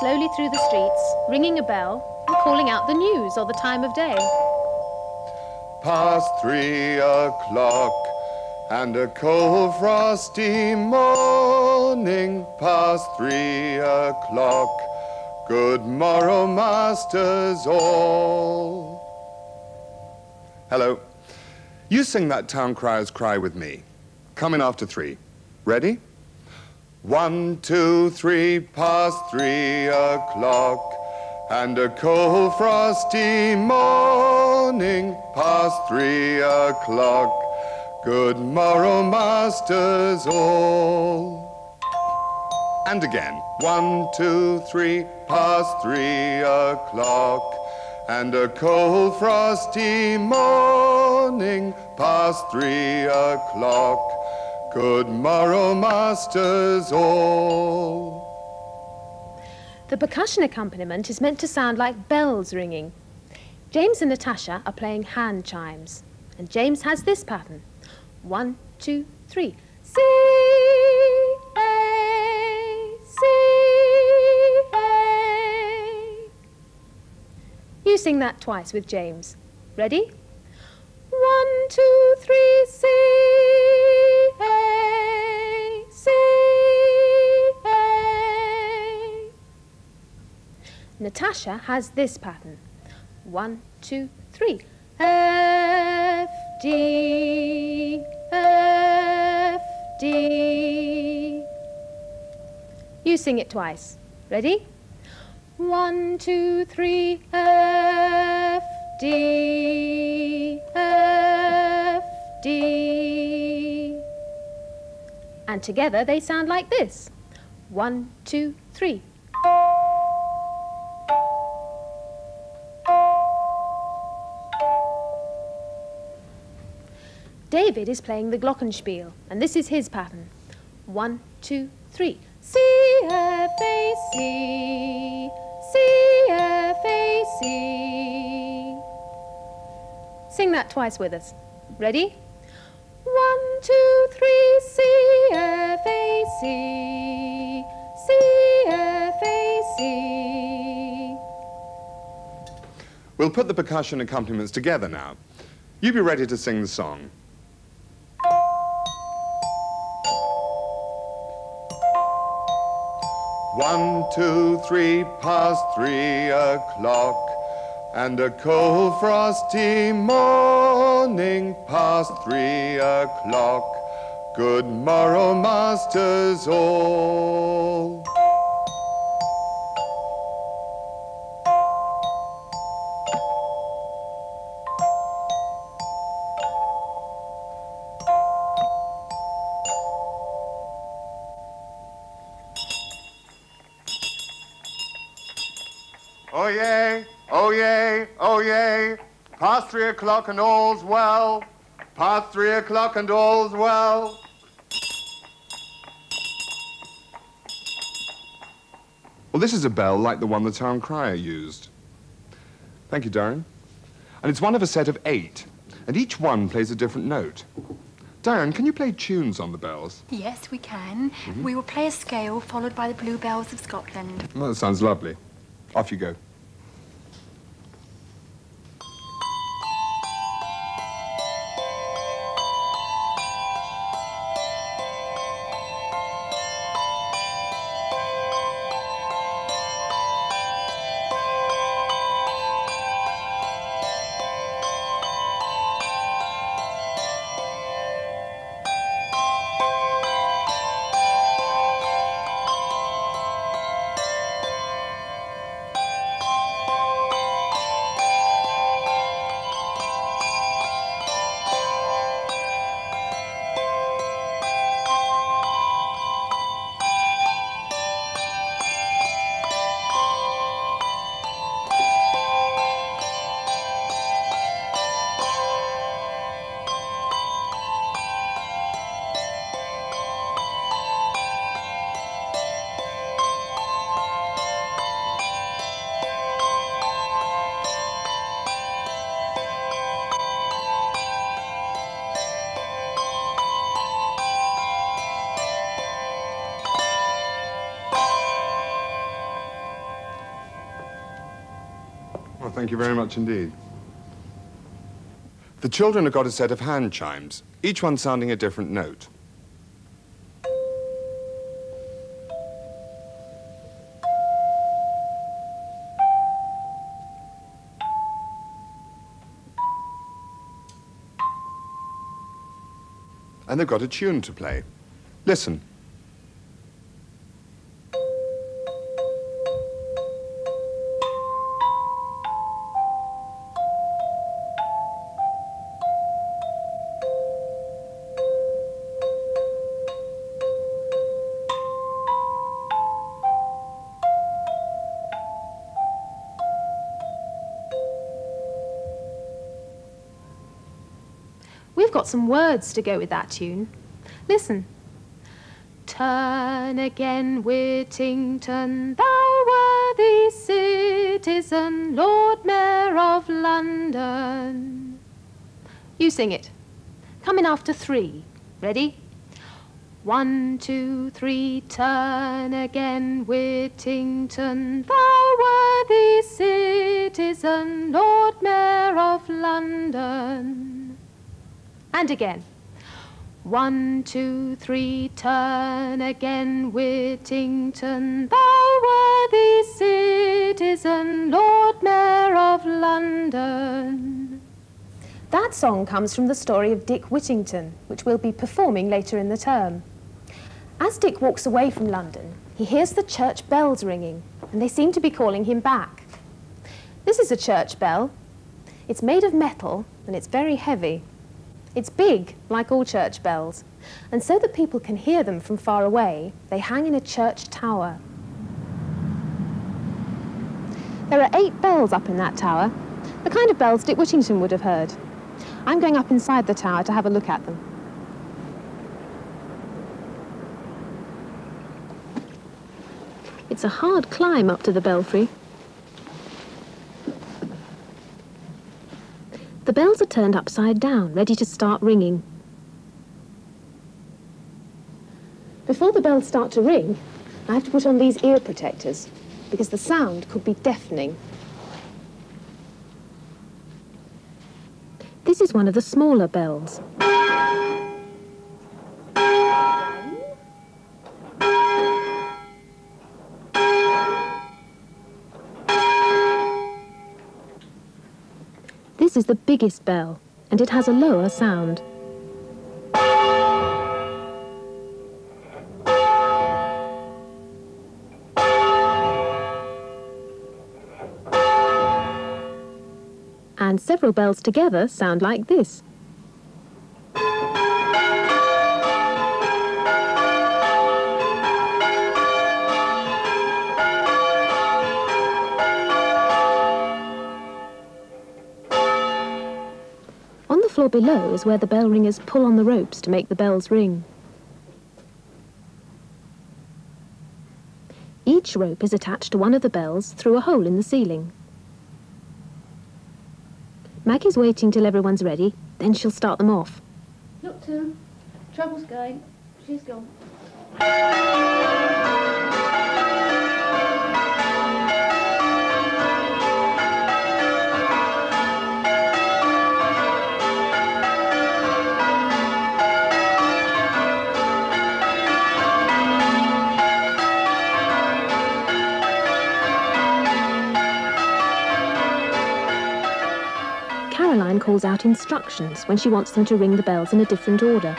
slowly through the streets, ringing a bell and calling out the news or the time of day. Past three o'clock and a cold frosty morning past three o'clock. Good morrow, masters all. Hello. You sing that town crier's cry with me. Coming after three. Ready? One, two, three, past three o'clock. And a cold frosty morning past three o'clock. Good morrow, masters all. And again. One, two, three, past three o'clock. And a cold frosty morning past three o'clock. Good morrow, masters all. The percussion accompaniment is meant to sound like bells ringing. James and Natasha are playing hand chimes, and James has this pattern. One, two, three. C, A, C, A. You sing that twice with James. Ready? Natasha has this pattern. One, two, three. F, D, F, D. You sing it twice. Ready? One, two, three, F, D, F, D. And together they sound like this. One, two, three. David is playing the glockenspiel, and this is his pattern. One, two, three. C, F, A, C, C, F, A, C. Sing that twice with us. Ready? One, two, three, C, F, A, C, C, F, A, C. We'll put the percussion accompaniments together now. You be ready to sing the song. One, two, three, past three o'clock, and a cold frosty morning past three o'clock. Good morrow, masters all. Yay, oh yay. Past three o'clock and all's well. Past three o'clock and all's well. Well, this is a bell like the one the town crier used. Thank you, Darren. And it's one of a set of eight, and each one plays a different note. Darren, can you play tunes on the bells? Yes, we can. Mm-hmm. We will play a scale followed by the Bluebells of Scotland. Well, that sounds lovely. Off you go. Thank you very much indeed. The children have got a set of hand chimes, each one sounding a different note. And they've got a tune to play. Listen. Got some words to go with that tune. Listen. Turn again, Whittington, thou worthy citizen, Lord Mayor of London. You sing it. Come in after three. Ready? One, two, three, turn again, Whittington, thou worthy citizen, Lord Mayor of London. And again. One, two, three, turn again, Whittington, thou worthy citizen, Lord Mayor of London. That song comes from the story of Dick Whittington, which we'll be performing later in the term. As Dick walks away from London, he hears the church bells ringing, and they seem to be calling him back. This is a church bell. It's made of metal, and it's very heavy. It's big, like all church bells, and so that people can hear them from far away, they hang in a church tower. There are eight bells up in that tower, the kind of bells Dick Whittington would have heard. I'm going up inside the tower to have a look at them. It's a hard climb up to the belfry. Bells are turned upside down, ready to start ringing. Before the bells start to ring, I have to put on these ear protectors because the sound could be deafening. This is one of the smaller bells. Is the biggest bell, and it has a lower sound. And several bells together sound like this. Below is where the bell ringers pull on the ropes to make the bells ring. Each rope is attached to one of the bells through a hole in the ceiling. Maggie's waiting till everyone's ready, then she'll start them off. Look, Tim. Trouble's going. She's gone. Out instructions when she wants them to ring the bells in a different order.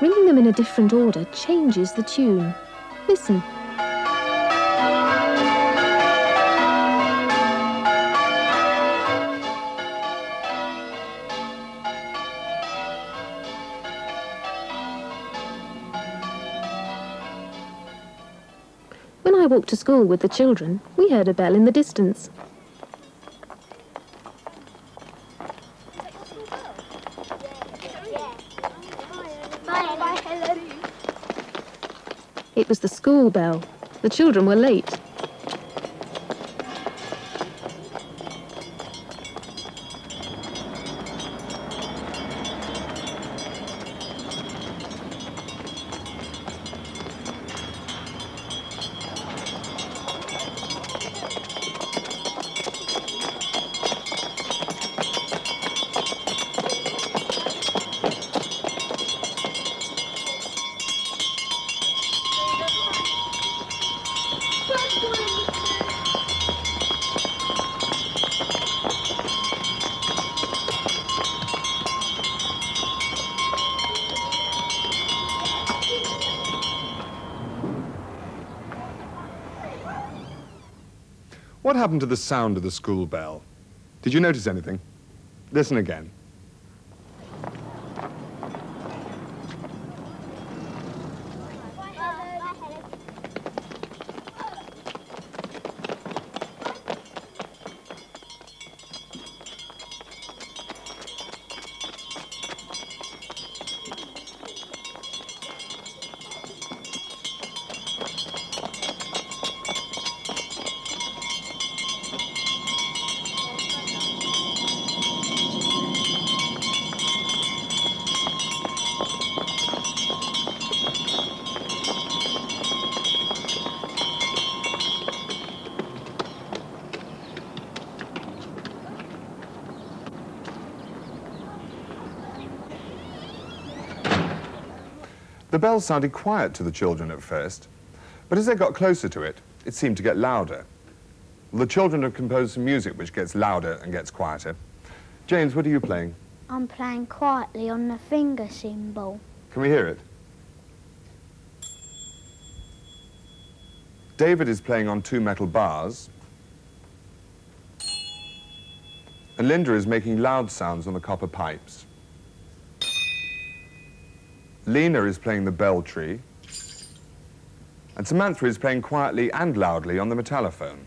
Ringing them in a different order changes the tune. Listen. Walked to school with the children, we heard a bell in the distance. It was the school bell. The children were late. What happened to the sound of the school bell? Did you notice anything? Listen again. Bell sounded quiet to the children at first, but as they got closer to it, it seemed to get louder. The children have composed some music which gets louder and gets quieter. James, what are you playing? I'm playing quietly on the finger cymbal. Can we hear it? David is playing on two metal bars. And Linda is making loud sounds on the copper pipes. Lena is playing the bell tree. And Samantha is playing quietly and loudly on the metallophone.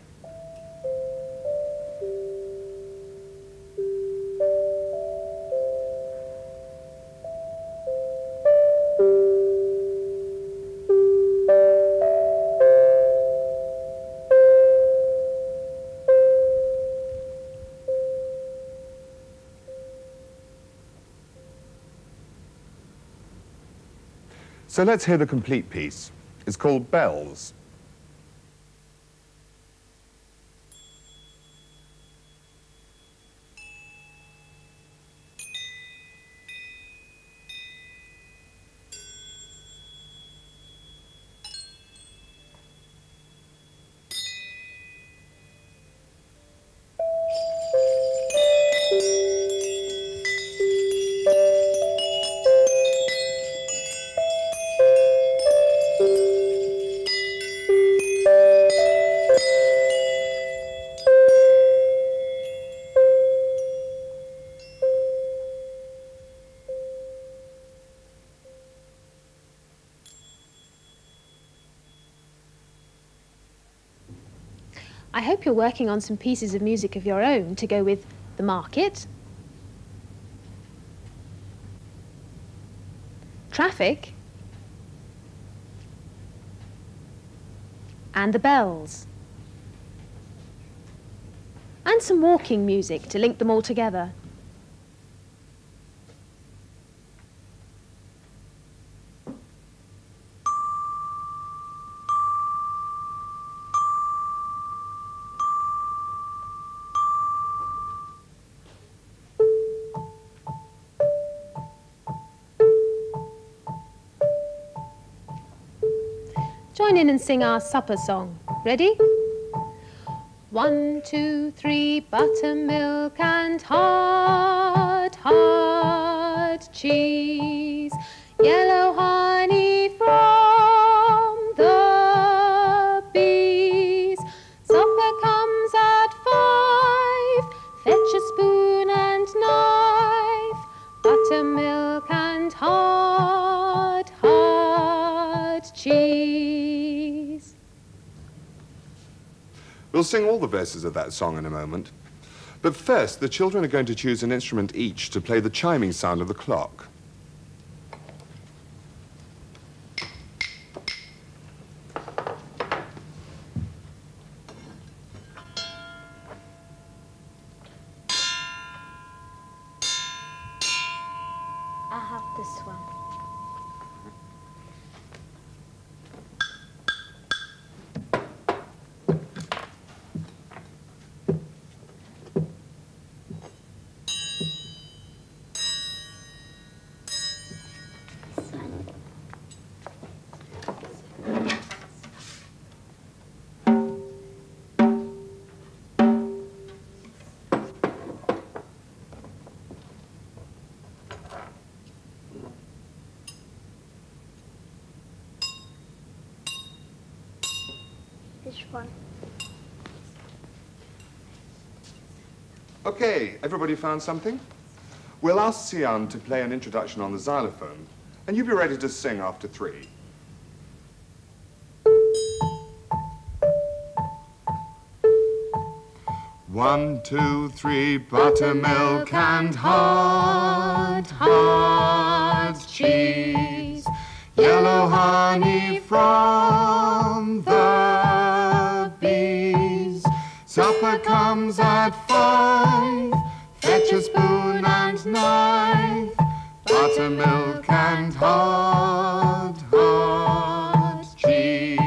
So let's hear the complete piece. It's called Bells. I hope you're working on some pieces of music of your own to go with the market, traffic, and the bells. And some walking music to link them all together. Join in and sing our supper song. Ready? One, two, three, buttermilk and hard, hard cheese. Yellow honey from the bees. Supper comes at five. Fetch a spoon and knife. Buttermilk and hard, We'll sing all the verses of that song in a moment. But first, the children are going to choose an instrument each to play the chiming sound of the clock. This one. Okay, everybody found something? We'll ask Sian to play an introduction on the xylophone, and you'll be ready to sing after three. One, two, three, buttermilk and hard, hard cheese. Yellow honey from Comes at five. Fetch a spoon and knife. Buttermilk and hard, hard cheese.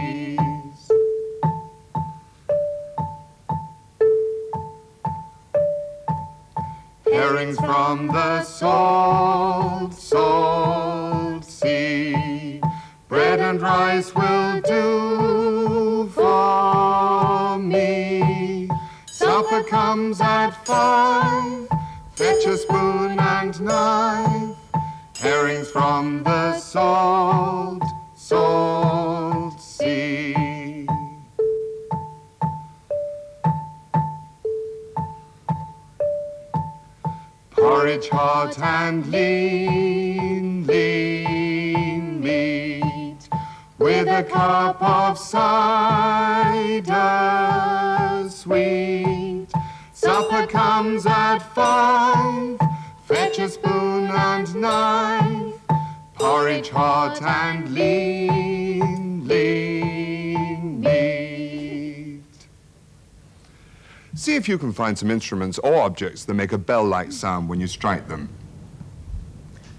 Herrings from the salt, salt sea. Bread and rice will do comes at five. Fetch a spoon and knife. Herrings from the salt, salt sea. Porridge hot and lean, lean meat, with a cup of cider sweet. Supper comes at five, fetch a spoon and knife, porridge hot and lean, lean meat. See if you can find some instruments or objects that make a bell-like sound when you strike them.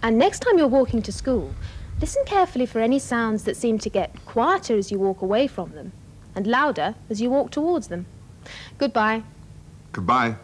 And next time you're walking to school, listen carefully for any sounds that seem to get quieter as you walk away from them and louder as you walk towards them. Goodbye. Goodbye.